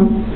of.